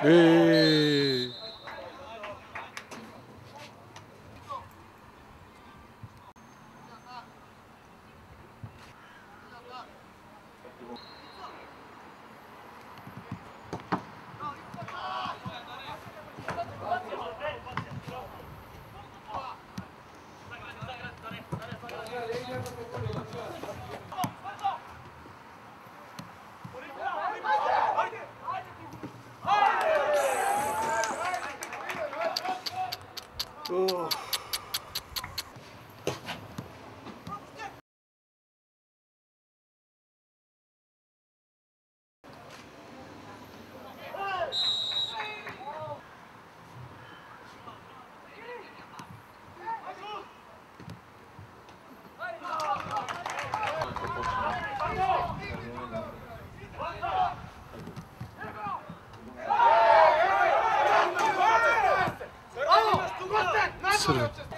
えー、Oh. それ。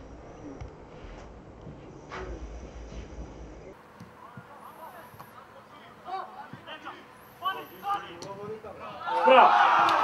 Bravo!